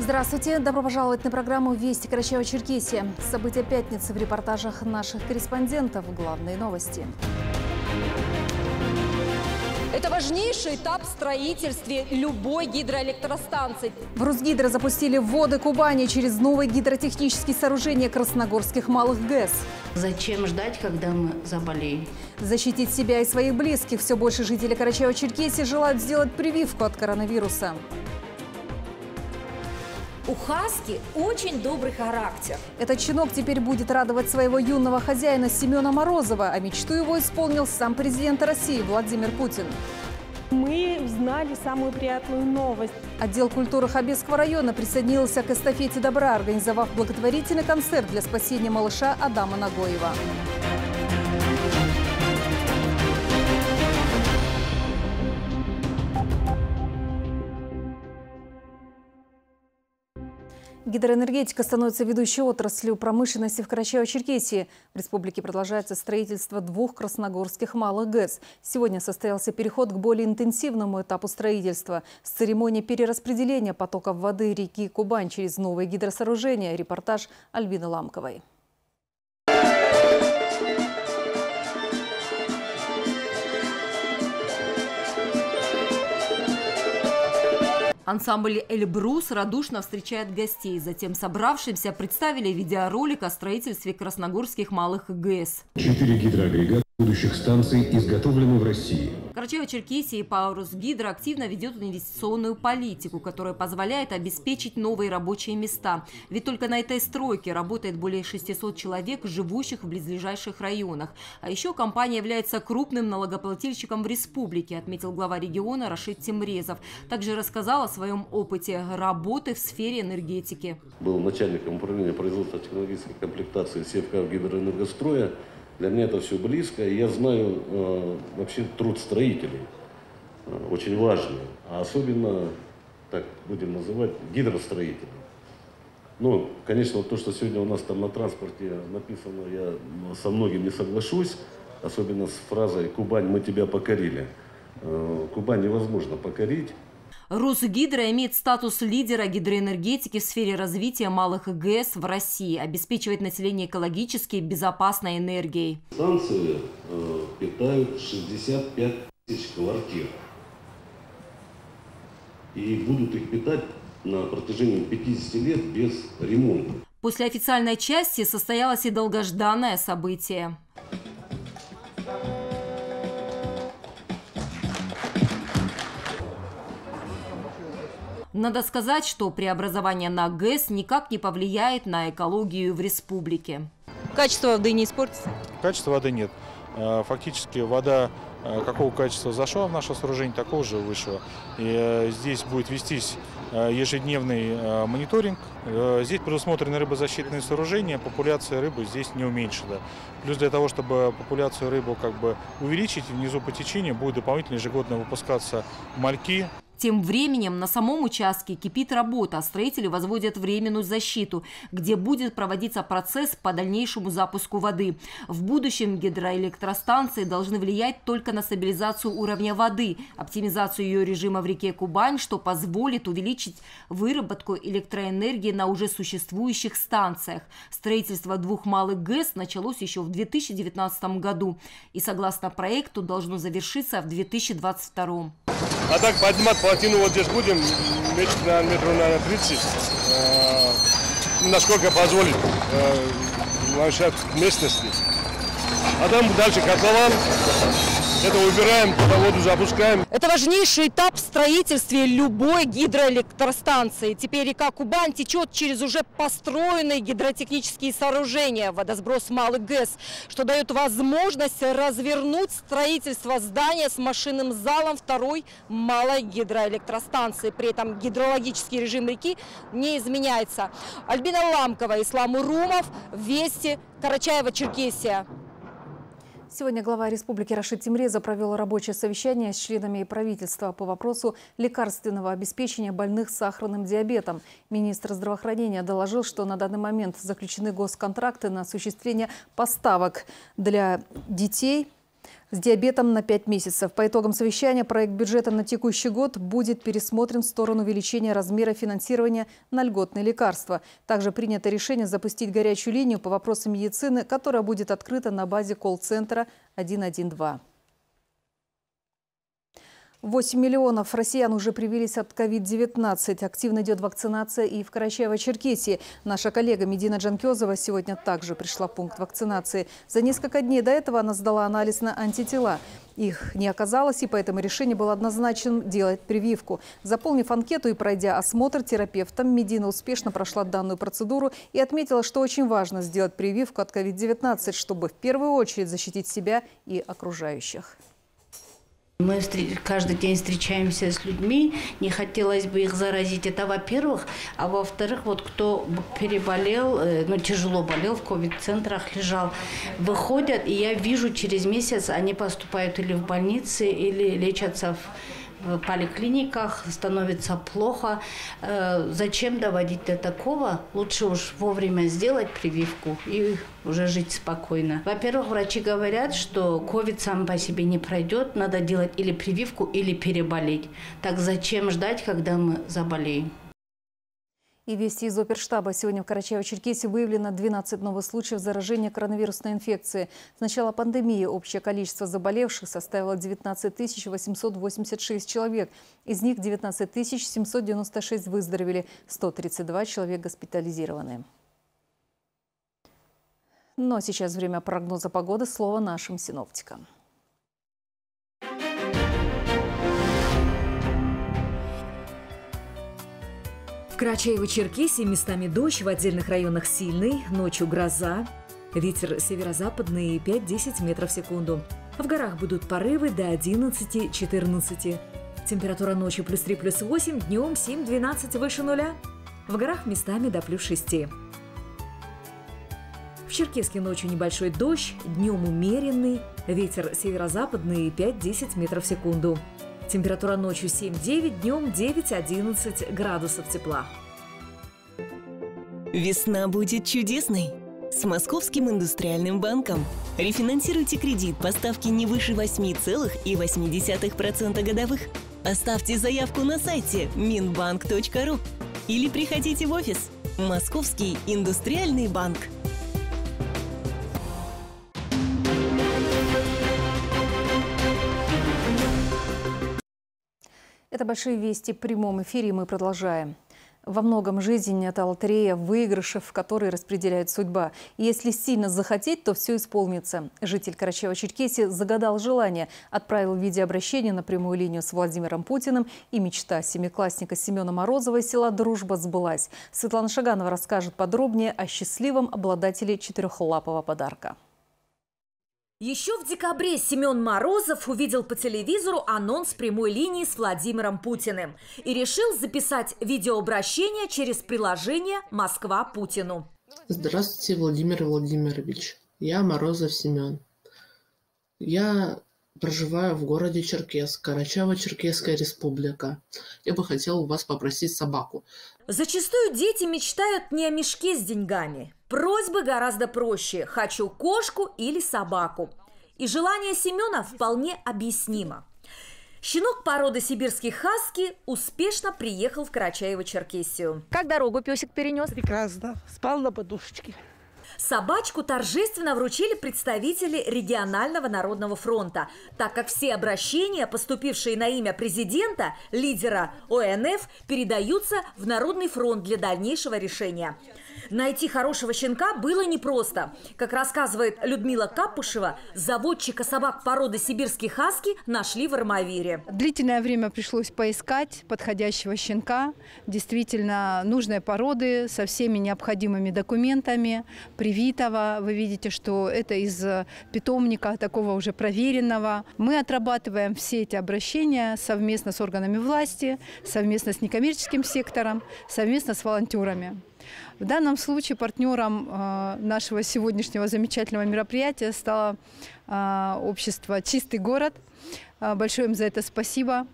Здравствуйте. Добро пожаловать на программу «Вести Карачаева-Черкесия». События пятницы в репортажах наших корреспондентов. Главные новости. Это важнейший этап в строительстве любой гидроэлектростанции. В Русгидро запустили воды Кубани через новое гидротехнические сооружения красногорских малых ГЭС. Зачем ждать, когда мы заболеем? Защитить себя и своих близких все больше жителей Карачаева-Черкесии желают сделать прививку от коронавируса. У Хаски очень добрый характер. Этот щенок теперь будет радовать своего юного хозяина Семена Морозова, а мечту его исполнил сам президент России Владимир Путин. Мы узнали самую приятную новость. Отдел культуры Хабесского района присоединился к эстафете добра, организовав благотворительный концерт для спасения малыша Адама Нагоева. Гидроэнергетика становится ведущей отраслью промышленности в Карачаево-Черкесии. В республике продолжается строительство двух красногорских малых ГЭС. Сегодня состоялся переход к более интенсивному этапу строительства. С церемонии перераспределения потоков воды реки Кубань через новые гидросооружения. Репортаж Альбины Ламковой. Ансамбль «Эльбрус» радушно встречает гостей. Затем собравшимся представили видеоролик о строительстве красногорских малых ГЭС. Четыре гидроагрегата будущих станций изготовлены в России. Карачаево-Черкесия по Росгидро активно ведет инвестиционную политику, которая позволяет обеспечить новые рабочие места. Ведь только на этой стройке работает более 600 человек, живущих в близлежащих районах. А еще компания является крупным налогоплательщиком в республике, отметил глава региона Рашид Тимрезов. Также рассказал о своем опыте работы в сфере энергетики. Был начальником управления производства технологической комплектации Севка гидроэнергостроя. Для меня это все близко, и я знаю э, вообще труд строителей, э, очень важный, а особенно, так будем называть, гидростроителей. Ну, конечно, вот то, что сегодня у нас там на транспорте написано, я со многим не соглашусь, особенно с фразой «Кубань, мы тебя покорили». Э, Кубань невозможно покорить, Росгидро имеет статус лидера гидроэнергетики в сфере развития малых ГЭС в России, обеспечивает население экологически безопасной энергией. Станции э, питают 65 тысяч квартир. И будут их питать на протяжении 50 лет без ремонта. После официальной части состоялось и долгожданное событие. Надо сказать, что преобразование на ГЭС никак не повлияет на экологию в республике. Качество воды не испортится? Качества воды нет. Э, фактически вода э, какого качества зашла в наше сооружение, такого же вышла. И э, здесь будет вестись ежедневный мониторинг. Здесь предусмотрены рыбозащитные сооружения, популяция рыбы здесь не уменьшена. Плюс для того, чтобы популяцию рыбы как бы увеличить, внизу по течению будет дополнительно ежегодно выпускаться мальки, тем временем на самом участке кипит работа. Строители возводят временную защиту, где будет проводиться процесс по дальнейшему запуску воды. В будущем гидроэлектростанции должны влиять только на стабилизацию уровня воды, оптимизацию ее режима в реке Кубань, что позволит увеличить выработку электроэнергии на уже существующих станциях. Строительство двух малых ГЭС началось еще в 2019 году и, согласно проекту, должно завершиться в 2022. А так поднимать плотину вот здесь будем, метр на метров, наверное, 30, э, насколько позволит э, местности. А там дальше котлован, это убираем, туда воду запускаем. Это важнейший этап в строительстве любой гидроэлектростанции. Теперь река Кубань течет через уже построенные гидротехнические сооружения, водосброс малый ГЭС, что дает возможность развернуть строительство здания с машинным залом второй малой гидроэлектростанции. При этом гидрологический режим реки не изменяется. Альбина Ламкова, Ислам Урумов, Вести, Карачаева-Черкесия. Сегодня глава республики Рашид Тимреза провел рабочее совещание с членами правительства по вопросу лекарственного обеспечения больных с сахарным диабетом. Министр здравоохранения доложил, что на данный момент заключены госконтракты на осуществление поставок для детей С диабетом на 5 месяцев. По итогам совещания проект бюджета на текущий год будет пересмотрен в сторону увеличения размера финансирования на льготные лекарства. Также принято решение запустить горячую линию по вопросам медицины, которая будет открыта на базе колл-центра 112. 8 миллионов россиян уже привились от COVID-19. Активно идет вакцинация и в Карачаево-Черкесии. Наша коллега Медина Джанкезова сегодня также пришла в пункт вакцинации. За несколько дней до этого она сдала анализ на антитела. Их не оказалось, и поэтому решение было однозначным делать прививку. Заполнив анкету и пройдя осмотр терапевтом, Медина успешно прошла данную процедуру и отметила, что очень важно сделать прививку от COVID-19, чтобы в первую очередь защитить себя и окружающих. Мы каждый день встречаемся с людьми, не хотелось бы их заразить, это во-первых. А во-вторых, вот кто переболел, э, ну тяжело болел, в ковид-центрах лежал, выходят, и я вижу через месяц, они поступают или в больницы, или лечатся в в поликлиниках становится плохо. Э, зачем доводить до такого? Лучше уж вовремя сделать прививку и уже жить спокойно. Во-первых, врачи говорят, что ковид сам по себе не пройдет, надо делать или прививку, или переболеть. Так зачем ждать, когда мы заболеем? И вести из оперштаба. Сегодня в Карачаево-Черкесии выявлено 12 новых случаев заражения коронавирусной инфекцией. С начала пандемии общее количество заболевших составило 19 886 человек. Из них 19 796 выздоровели, 132 человек госпитализированы. Но сейчас время прогноза погоды. Слово нашим синоптикам. Карачаево-Черкесии местами дождь, в отдельных районах сильный, ночью гроза. Ветер северо-западный 5-10 метров в секунду. В горах будут порывы до 11-14. Температура ночью плюс 3, плюс 8, днем 7-12 выше нуля. В горах местами до плюс 6. В Черкеске ночью небольшой дождь, днем умеренный, ветер северо-западный 5-10 метров в секунду. Температура ночью 7-9, днем 9-11 градусов тепла. Весна будет чудесной! С Московским индустриальным банком. Рефинансируйте кредит по ставке не выше 8,8% годовых. Оставьте заявку на сайте minbank.ru или приходите в офис. Московский индустриальный банк. Это «Большие вести» в прямом эфире. Мы продолжаем. Во многом жизнь – это лотерея выигрышев, в которой распределяет судьба. И если сильно захотеть, то все исполнится. Житель Карачаева-Черкесии загадал желание, отправил видеообращение на прямую линию с Владимиром Путиным, и мечта семиклассника Семена Морозова из села Дружба сбылась. Светлана Шаганова расскажет подробнее о счастливом обладателе четырехлапого подарка. Еще в декабре Семен Морозов увидел по телевизору анонс прямой линии с Владимиром Путиным и решил записать видеообращение через приложение «Москва Путину». Здравствуйте, Владимир Владимирович. Я Морозов Семен. Я проживаю в городе Черкесск, Карачаево-Черкесская республика. Я бы хотел у вас попросить собаку. Зачастую дети мечтают не о мешке с деньгами. Просьбы гораздо проще. Хочу кошку или собаку. И желание Семена вполне объяснимо. Щенок породы сибирских хаски успешно приехал в Карачаево-Черкесию. Как дорогу песик перенес? Прекрасно. Спал на подушечке. Собачку торжественно вручили представители регионального народного фронта, так как все обращения, поступившие на имя президента, лидера ОНФ, передаются в Народный фронт для дальнейшего решения. Найти хорошего щенка было непросто. Как рассказывает Людмила Капушева, заводчика собак породы сибирский хаски нашли в Армавире. Длительное время пришлось поискать подходящего щенка, действительно нужной породы, со всеми необходимыми документами, привитого. Вы видите, что это из питомника такого уже проверенного. Мы отрабатываем все эти обращения совместно с органами власти, совместно с некоммерческим сектором, совместно с волонтерами. В данном случае партнером э, нашего сегодняшнего замечательного мероприятия стало э, общество «Чистый город». Э, большое им за это спасибо.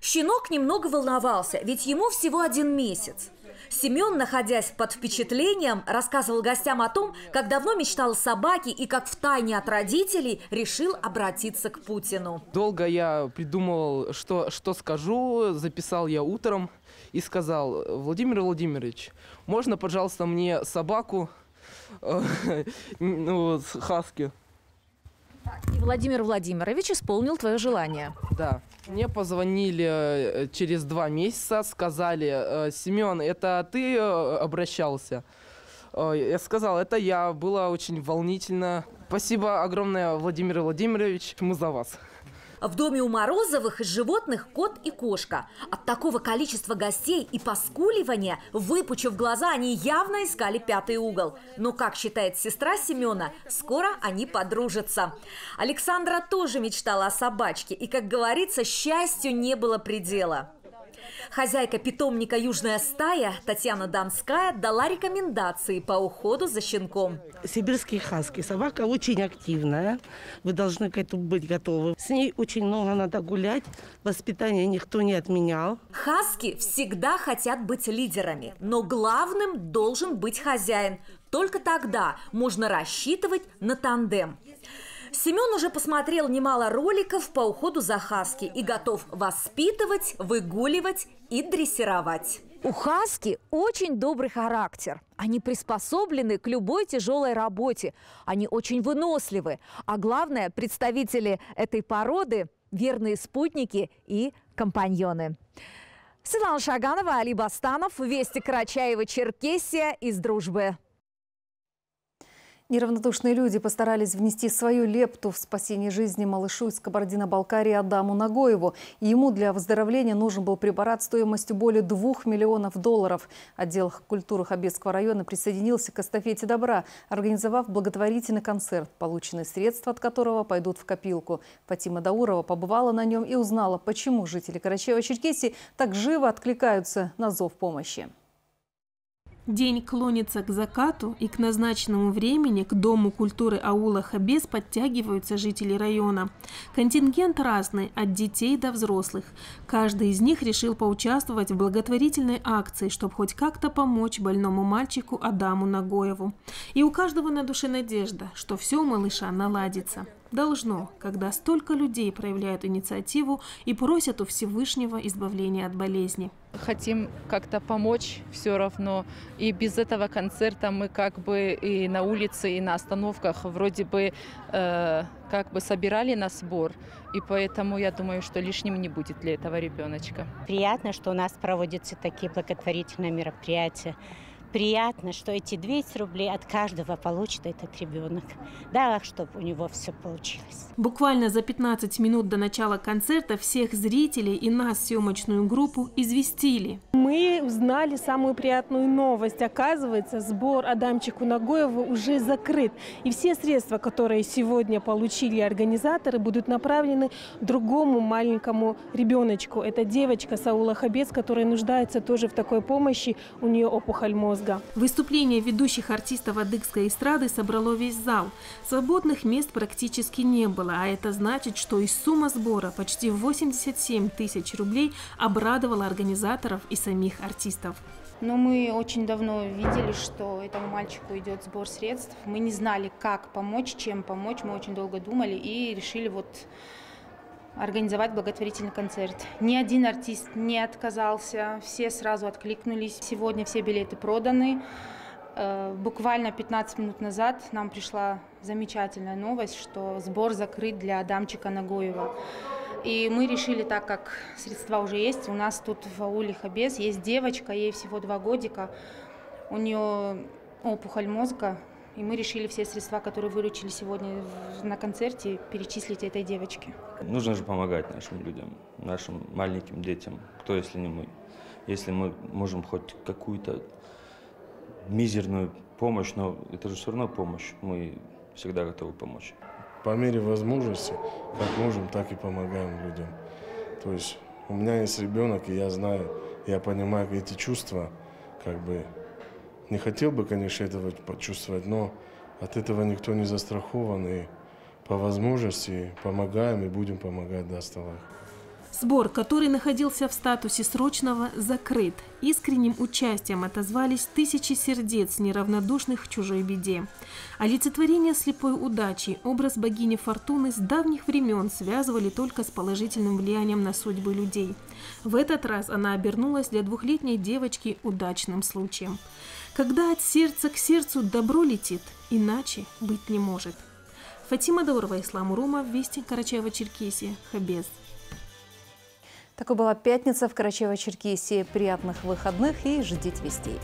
Щенок немного волновался, ведь ему всего один месяц. Семен, находясь под впечатлением, рассказывал гостям о том, как давно мечтал о собаке и как втайне от родителей решил обратиться к Путину. Долго я придумывал, что, что скажу, записал я утром и сказал, Владимир Владимирович, можно, пожалуйста, мне собаку, ну, хаски? И Владимир Владимирович исполнил твое желание. Да. Мне позвонили э, через два месяца, сказали, Семен, это ты э, обращался? Я сказал, это я, было очень волнительно. Спасибо огромное, Владимир Владимирович, мы за вас. В доме у Морозовых животных кот и кошка. От такого количества гостей и поскуливания, выпучив глаза, они явно искали пятый угол. Но, как считает сестра Семена, скоро они подружатся. Александра тоже мечтала о собачке, и, как говорится, счастью не было предела. Хозяйка питомника «Южная стая» Татьяна Донская дала рекомендации по уходу за щенком. Сибирский хаски. Собака очень активная. Вы должны к этому быть готовы. С ней очень много надо гулять. Воспитание никто не отменял. Хаски всегда хотят быть лидерами, но главным должен быть хозяин. Только тогда можно рассчитывать на тандем. Семен уже посмотрел немало роликов по уходу за хаски и готов воспитывать, выгуливать и дрессировать. У хаски очень добрый характер. Они приспособлены к любой тяжелой работе. Они очень выносливы. А главное, представители этой породы – верные спутники и компаньоны. Светлана Шаганова, Али Бастанов, Вести Карачаева-Черкесия из «Дружбы». Неравнодушные люди постарались внести свою лепту в спасение жизни малышу из Кабардино-Балкарии Адаму Нагоеву. Ему для выздоровления нужен был препарат стоимостью более двух миллионов долларов. Отдел культуры Хабецкого района присоединился к эстафете добра, организовав благотворительный концерт, полученные средства от которого пойдут в копилку. Фатима Даурова побывала на нем и узнала, почему жители Карачаева-Черкесии так живо откликаются на зов помощи. День клонится к закату, и к назначенному времени к Дому культуры аула Хабес подтягиваются жители района. Контингент разный, от детей до взрослых. Каждый из них решил поучаствовать в благотворительной акции, чтобы хоть как-то помочь больному мальчику Адаму Нагоеву. И у каждого на душе надежда, что все у малыша наладится. Должно, когда столько людей проявляют инициативу и просят у Всевышнего избавления от болезни. Хотим как-то помочь все равно. И без этого концерта мы как бы и на улице, и на остановках вроде бы э, как бы собирали на сбор. И поэтому я думаю, что лишним не будет для этого ребеночка. Приятно, что у нас проводятся такие благотворительные мероприятия приятно, что эти 200 рублей от каждого получит этот ребенок. Да, чтобы у него все получилось. Буквально за 15 минут до начала концерта всех зрителей и нас, съемочную группу, известили. Мы узнали самую приятную новость. Оказывается, сбор Адамчику Нагоеву уже закрыт. И все средства, которые сегодня получили организаторы, будут направлены другому маленькому ребеночку. Это девочка Саула Хабец, которая нуждается тоже в такой помощи. У нее опухоль мозга мозга. Выступление ведущих артистов адыгской эстрады собрало весь зал. Свободных мест практически не было, а это значит, что и сумма сбора почти 87 тысяч рублей обрадовала организаторов и самих артистов. Но мы очень давно видели, что этому мальчику идет сбор средств. Мы не знали, как помочь, чем помочь. Мы очень долго думали и решили вот организовать благотворительный концерт. Ни один артист не отказался, все сразу откликнулись. Сегодня все билеты проданы. Э, буквально 15 минут назад нам пришла замечательная новость, что сбор закрыт для Адамчика Нагоева. И мы решили, так как средства уже есть, у нас тут в ауле Хабес есть девочка, ей всего два годика, у нее опухоль мозга, и мы решили все средства, которые выручили сегодня на концерте, перечислить этой девочке. Нужно же помогать нашим людям, нашим маленьким детям. Кто, если не мы? Если мы можем хоть какую-то мизерную помощь, но это же все равно помощь. Мы всегда готовы помочь. По мере возможности, как можем, так и помогаем людям. То есть у меня есть ребенок, и я знаю, я понимаю эти чувства, как бы не хотел бы, конечно, этого почувствовать, но от этого никто не застрахован. И по возможности помогаем и будем помогать, даст Аллах. Сбор, который находился в статусе срочного, закрыт. Искренним участием отозвались тысячи сердец, неравнодушных к чужой беде. Олицетворение слепой удачи, образ богини Фортуны с давних времен связывали только с положительным влиянием на судьбы людей. В этот раз она обернулась для двухлетней девочки удачным случаем. Когда от сердца к сердцу добро летит, иначе быть не может. Фатима Даурова, Ислам Урумов, Вести, Карачаево-Черкесия, Хабез. Такой была пятница в Карачаево-Черкесии. Приятных выходных и ждите вестей.